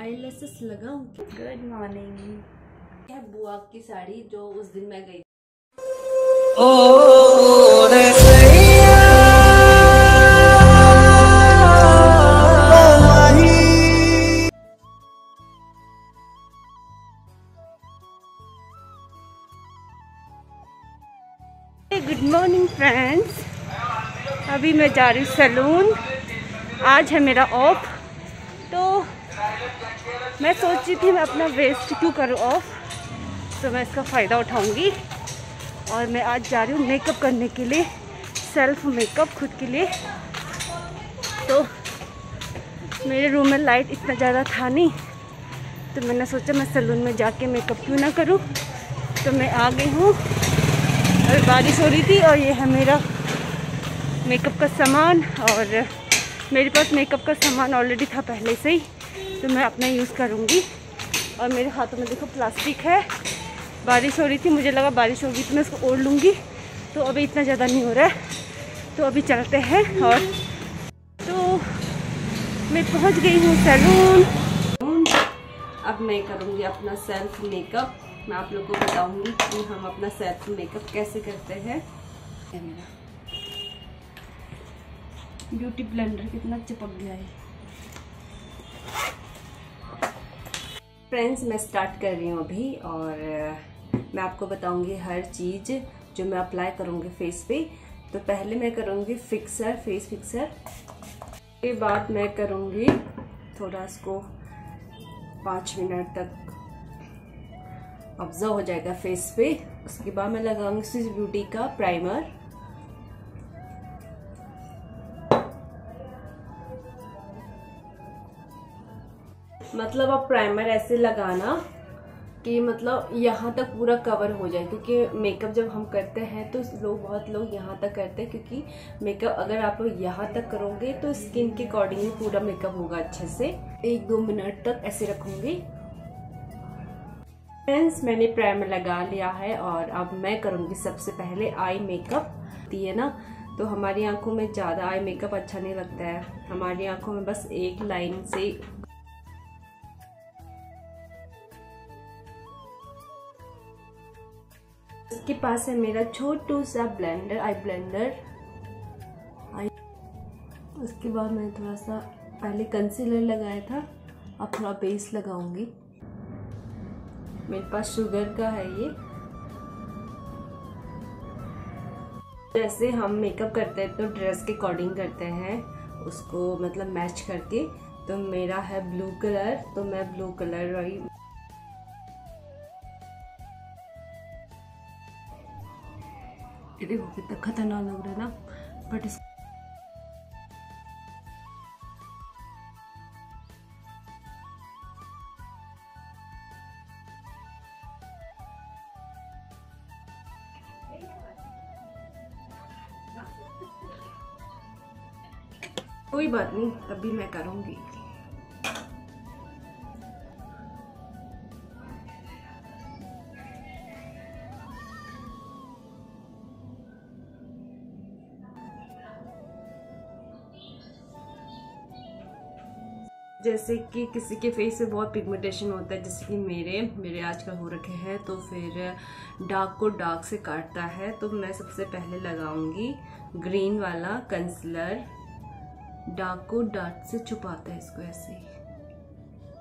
Eyelashes लगाऊँ good morning यह बुआ की साड़ी जो उस दिन मैं गई ओ रे गुड मॉर्निंग फ्रेंड्स अभी मैं जा रही हूँ सैलून। आज है मेरा ऑफ़ तो मैं सोच रही थी मैं अपना वेस्ट क्यों करूँ ऑफ़ तो मैं इसका फ़ायदा उठाऊँगी। और मैं आज जा रही हूँ मेकअप करने के लिए सेल्फ मेकअप खुद के लिए। तो मेरे रूम में लाइट इतना ज़्यादा था नहीं तो मैंने सोचा मैं सैलून में जाके मेकअप क्यों ना करूँ। तो मैं आ गई हूँ, और बारिश हो रही थी और ये है मेरा मेकअप का सामान। और मेरे पास मेकअप का सामान ऑलरेडी था पहले से ही। तो मैं अपना यूज़ करूँगी। और मेरे हाथों में देखो प्लास्टिक है। बारिश हो रही थी, मुझे लगा बारिश होगी तो मैं उसको ओढ़ लूँगी। तो अभी इतना ज़्यादा नहीं हो रहा है। तो अभी चलते हैं और तो मैं पहुँच गई हूँ सैलून। अब मैं करूँगी अपना सेल्फ मेकअप मैं आप लोगों को बताऊँगी कि हम अपना सेल्फ मेकअप कैसे करते हैं। ब्यूटी ब्लेंडर कितना चिपक गया है। फ्रेंड्स मैं स्टार्ट कर रही हूँ अभी और मैं आपको बताऊँगी हर चीज़ जो मैं अप्लाई करूँगी फेस पे। तो पहले मैं करूँगी फिक्सर फेस फिक्सर के बाद मैं करूँगी थोड़ा इसको पाँच मिनट तक ऑब्ज़र्व हो जाएगा फेस पे। उसके बाद मैं लगाऊँगी स्विस ब्यूटी का प्राइमर मतलब अब प्राइमर ऐसे लगाना कि मतलब यहाँ तक पूरा कवर हो जाए, क्योंकि मेकअप जब हम करते हैं तो लोग, बहुत लोग यहाँ तक करते हैं, क्योंकि मेकअप अगर आप लोग यहाँ तक करोगे तो स्किन के अकॉर्डिंग पूरा मेकअप होगा अच्छे से। एक दो मिनट तक ऐसे रखूँगी। फ्रेंड्स मैंने प्राइमर लगा लिया है और अब मैं करूँगी सबसे पहले आई मेकअप दी है ना तो हमारी आँखों में ज़्यादा आई मेकअप अच्छा नहीं लगता है। हमारी आँखों में बस एक लाइन से इसके पास है मेरा छोटू सा ब्लेंडर आई ब्लेंडर आई उसके बाद मैंने थोड़ा सा पहले कंसीलर लगाया था, अब थोड़ा बेस लगाऊँगी. मेरे पास शुगर का है ये. जैसे हम मेकअप करते हैं तो ड्रेस के अकॉर्डिंग करते हैं, उसको मतलब मैच करके तो मेरा है ब्लू कलर तो मैं ब्लू कलर वही देखो कितना खतरनाक लग रहा है ना बट इस कोई बात नहीं तभी मैं करूँगी। जैसे कि किसी के फेस पे बहुत पिगमेंटेशन होता है, जैसे कि मेरे मेरे आजकल हो रखे हैं तो फिर डार्क को डार्क से काटता है तो मैं सबसे पहले लगाऊँगी ग्रीन वाला कंसलर डार्क को डार्क से छुपाता है इसको ऐसे ही।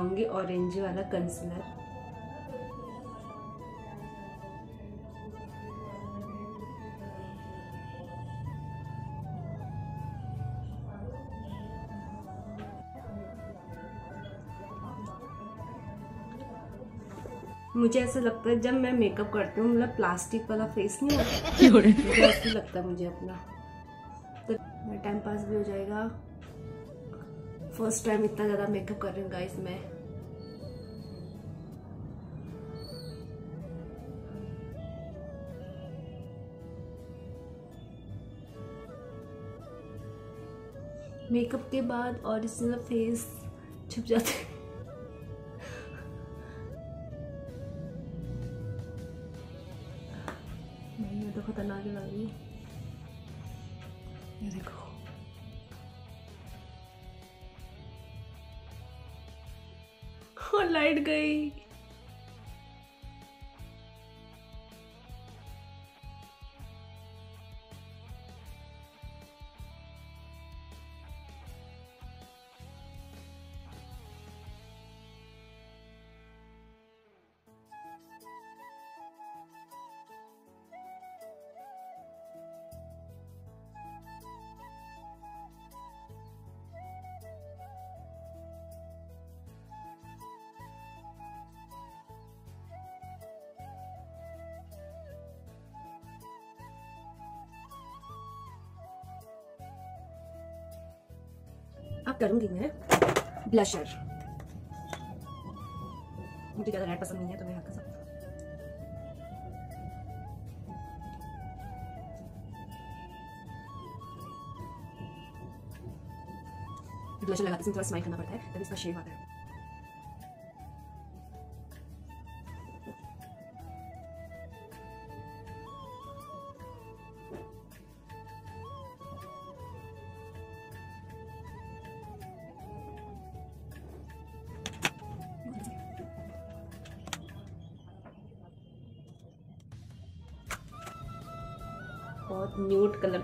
लगाऊँगी ऑरेंज वाला कंसीलर मुझे ऐसा लगता है जब मैं मेकअप करती हूँ मतलब प्लास्टिक वाला फेस नहीं होता। मुझे ऐसा लगता है मुझे अपना। तो मेरा टाइम पास भी हो जाएगा। फ़र्स्ट टाइम इतना ज़्यादा मेकअप कर रही हूँ गाइस मैं। मेकअप के बाद और इसमें फेस छुप जाते हैं। लाइट गई। अब करूँगी मैं ब्लशर मुझे ज़्यादा रेड पसंद नहीं है तो मैं हल्का सा ब्लशर लगाते थोड़ा स्माइल करना पड़ता है, तभी इसका शेप आता है।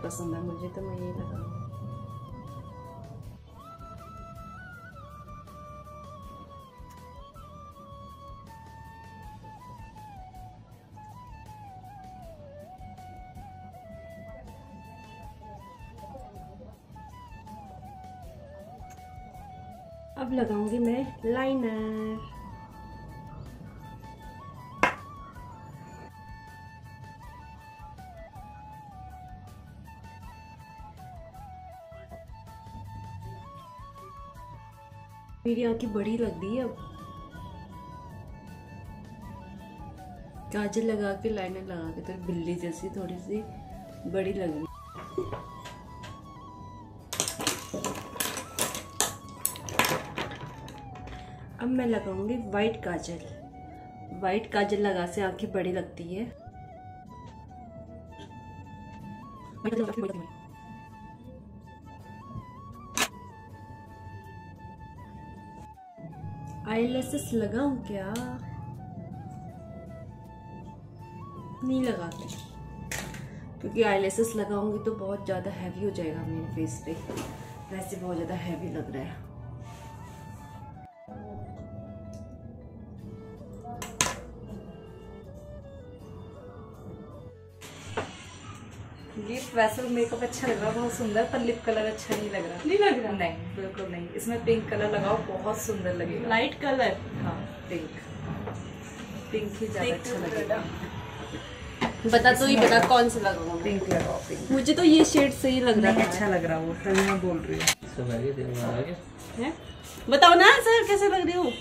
पसंद है मुझे तो मैं ये लगाऊँगी अब लगाऊँगी मैं लाइनर मेरी आँखें बड़ी लग रही है अब। काजल लगा के लाइनर लगा के तो बिल्ली जैसी थोड़ी सी बड़ी लग रही। अब मैं लगाऊँगी वाइट काजल वाइट काजल लगा से आँखें बड़ी लगती है। आईलेसेस लगाऊँ क्या? नहीं लगाते। क्योंकि आईलेसेस लगाऊँगी तो बहुत ज़्यादा हैवी हो जाएगा मेरे फेस पे। वैसे बहुत ज़्यादा हैवी लग रहा है। लिप वैसे मेकअप अच्छा लग रहा है बहुत सुंदर पर लिप कलर अच्छा नहीं लग रहा। नहीं लग रहा? नहीं बिल्कुल नहीं। इसमें पिंक कलर लगाओ बहुत सुंदर लगेगा। लाइट कलर हाँ पिंक पिंक ही ज़्यादा अच्छा लगेगा। बता तो ही बता कौन सा लगाऊँगी पिंक लगाओ पिंक मुझे तो ये शेड सही लग रहा है। अच्छा लग रहा वो तभी मैं बोल रही हूँ। बताओ ना सर कैसे लग रही हूँ?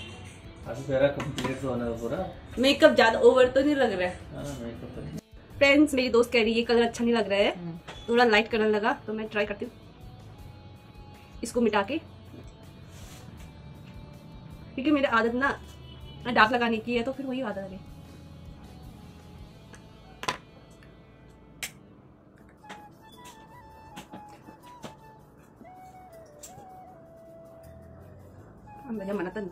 अभी मेरा कंप्लीट होना पूरा। मेकअप ज़्यादा ओवर तो नहीं लग रहा है? मेकअप है। फ्रेंड्स मेरी दोस्त कह रही है ये कलर अच्छा नहीं लग रहा है। थोड़ा लाइट कलर लगा तो मैं ट्राई करती हूँ। इसको मिटा के। क्योंकि मेरी आदत ना डार्क लगाने की है तो फिर वही आदत है Ang bagay manatan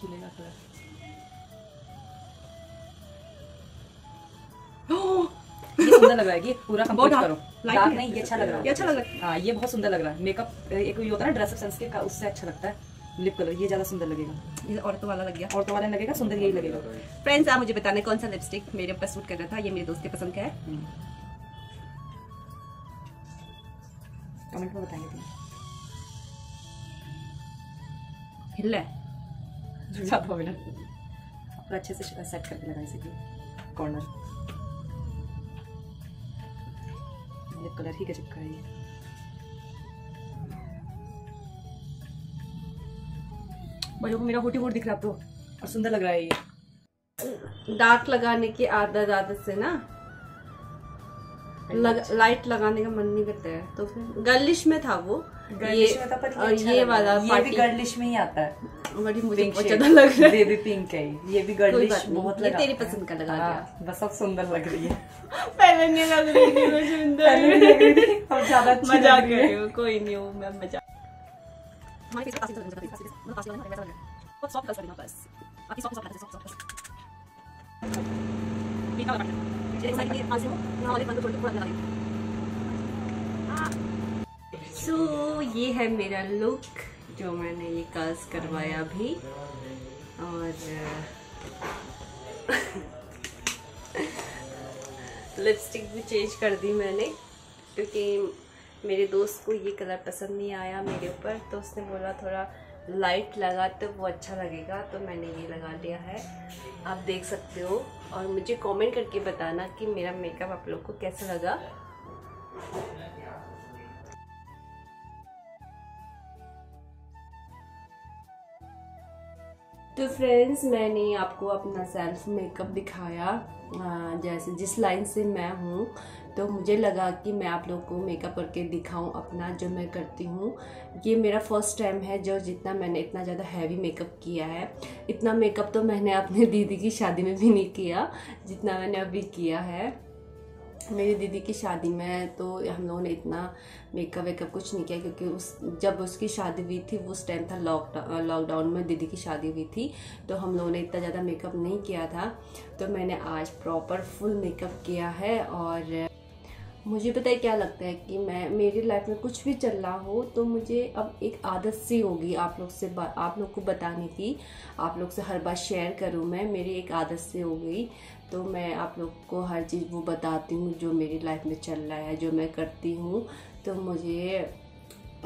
खिलेगा कलर ये सुंदर लग रहा है ये पूरा कंप्लीट करो। डार्क नहीं ये अच्छा लग रहा है। ये अच्छा लग रहा है। हाँ ये बहुत सुंदर लग रहा है। मेकअप एक ये होता है ना ड्रेस सेंस के का उससे अच्छा लगता है। लिप कलर ये ज़्यादा सुंदर लगेगा। ये औरतों वाला लग गया। और तो वाले लगेगा सुंदर यही लगेगा। फ्रेंड्स आप मुझे बताने कौन सा लिपस्टिक मेरे ऊपर सूट कर रहा था? ये मेरे दोस्त के पसंद का है। कमेंट में बताएँगे तुम हिल है। ज़्यादा मिनट और अच्छे से सेट करके लगा इसे कॉर्नर कलर ही गजब का है बड़ों को मेरा होटी होट दिख रहा तो और सुंदर लग रहा है ये। डार्क लगाने की आदत आदत से ना? लग, लाइट लगाने का मन नहीं करता है। तो फिर गर्लिश में था वो। में पर और ये वाला ये भी गर्लिश में ही आता है। बड़ी मुझे बहुत ज़्यादा लग रहा है। बेबी पिंक है ये। ये भी गर्लिश बहुत लगा तेरी पसंद का लगा हाँ, बस अब सुंदर लग रही है। पहले नहीं लग रही थी मैं सुंदर पहले भी लग रही थी अब ज़्यादा अच्छी मज़ाक लग कर रही रही है हूँ कोई नहीं हूँ मैं मज़ाक सो ये है मेरा लुक जो मैंने ये कर्ल्स करवाया अभी। और लिपस्टिक भी चेंज कर दी मैंने, क्योंकि मेरे दोस्त को ये कलर पसंद नहीं आया मेरे ऊपर तो उसने बोला थोड़ा लाइट लगा तो वो अच्छा लगेगा तो मैंने ये लगा लिया है। आप देख सकते हो, और मुझे कमेंट करके बताना कि मेरा मेकअप आप लोग को कैसा लगा। तो फ्रेंड्स मैंने आपको अपना सेल्फ मेकअप दिखाया। जैसे जिस लाइन से मैं हूँ तो मुझे लगा कि मैं आप लोग को मेकअप करके दिखाऊँ अपना जो मैं करती हूँ। ये मेरा फ़र्स्ट टाइम है जो जितना मैंने इतना ज़्यादा हैवी मेकअप किया है। इतना मेकअप तो मैंने अपने दीदी की शादी में भी नहीं किया, जितना मैंने अभी किया है। मेरी दीदी की शादी में तो हम लोगों ने इतना मेकअप वेकअप कुछ नहीं किया क्योंकि उस, जब उसकी शादी हुई थी उस टाइम था लॉकडाउन लॉकडाउन में दीदी की शादी हुई थी तो हम लोगों ने इतना ज़्यादा मेकअप नहीं किया था। तो मैंने आज प्रॉपर फुल मेकअप किया है और मुझे पता है क्या लगता है कि मैं, मेरी लाइफ में कुछ भी चल रहा हो तो मुझे अब एक आदत सी होगी आप लोग से आप लोग को बताने की। आप लोग से हर बार शेयर करूँ मैं, मेरी एक आदत सी हो गई। तो मैं आप लोग को हर चीज़ वो बताती हूँ जो मेरी लाइफ में चल रहा है, जो मैं करती हूँ। तो मुझे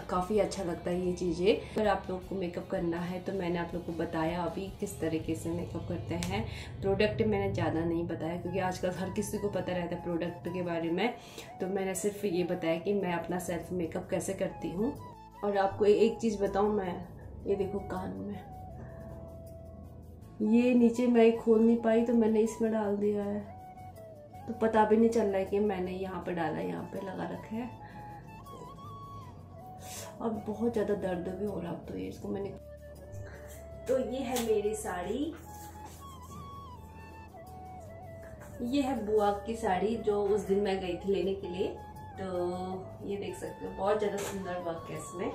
काफ़ी अच्छा लगता है ये चीज़ें। अगर आप लोग को मेकअप करना है तो मैंने आप लोग को बताया अभी किस तरीके से मेकअप करते हैं। प्रोडक्ट मैंने ज़्यादा नहीं बताया, क्योंकि आजकल हर किसी को पता रहता है प्रोडक्ट के बारे में। तो मैंने सिर्फ़ ये बताया कि मैं अपना सेल्फ मेकअप कैसे करती हूँ। और आपको एक चीज़ बताऊँ मैं? ये देखो कान में। ये नीचे मैं खोल नहीं पाई तो मैंने इसमें डाल दिया है। तो पता भी नहीं चल रहा है कि मैंने यहाँ पर डाला है यहाँ पर लगा रखा है। अब बहुत ज़्यादा दर्द भी हो रहा अब तो ये इसको मैंने तो ये है मेरी साड़ी। ये है बुआ की साड़ी जो उस दिन मैं गई थी लेने के लिए। तो ये देख सकते हो, बहुत ज़्यादा सुंदर वर्क है इसमें।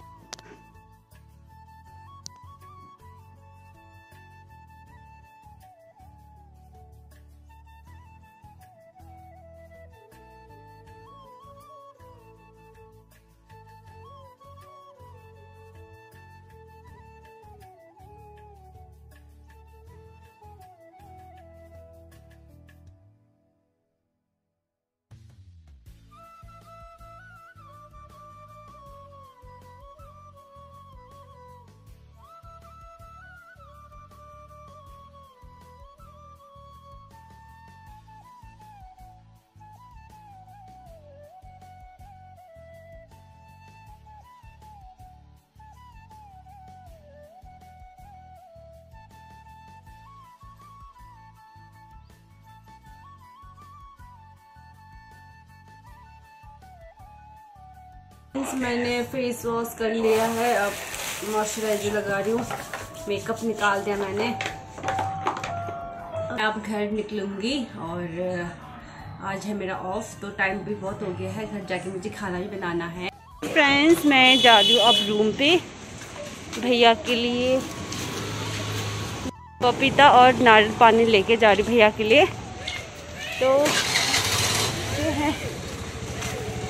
मैंने फेस वॉश कर लिया है। अब मॉइस्चराइजर लगा रही हूँ। मेकअप निकाल दिया मैंने। अब घर निकलूँगी और आज है मेरा ऑफ़ तो टाइम भी बहुत हो गया है। घर जाके मुझे खाना भी बनाना है। फ्रेंड्स मैं जा रही हूँ अब रूम पे। भैया के लिए पपीता और नारियल पानी लेके जा रही हूँ भैया के लिए। तो ये है।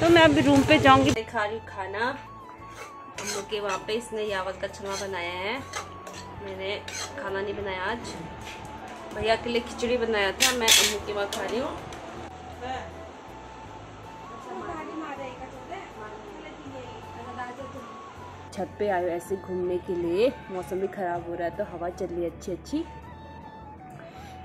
तो मैं अभी रूम पे जाऊँगी। खा रही खाना। लोग के वहाँ पे इसने यावत का छमा बनाया है। मैंने खाना नहीं बनाया आज। भैया के लिए खिचड़ी बनाया था, मैं अम्मू के वहाँ खा रही हूँ। छत पे आए ऐसे घूमने के लिए। मौसम भी ख़राब हो रहा है तो हवा चल रही है अच्छी अच्छी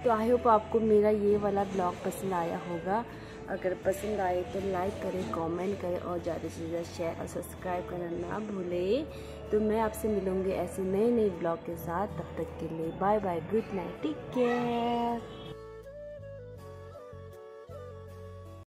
तो आई होप आपको मेरा ये वाला ब्लॉग पसंद आया होगा। अगर पसंद आए तो लाइक करें कमेंट करें और ज़्यादा से ज़्यादा शेयर और सब्सक्राइब करना ना भूलें। तो मैं आपसे मिलूँगी ऐसे नए नए ब्लॉग के साथ। तब तक के लिए bye bye good night take care